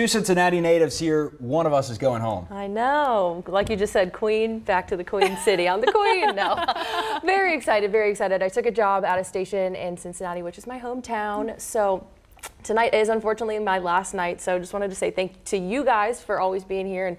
Two Cincinnati natives here. One of us is going home. I know. Like you just said, Queen, back to the Queen City. I'm the Queen. No. very excited, very excited. I took a job at a station in Cincinnati, which is my hometown. So tonight is unfortunately my last night. So just wanted to say thank to you guys for always being here and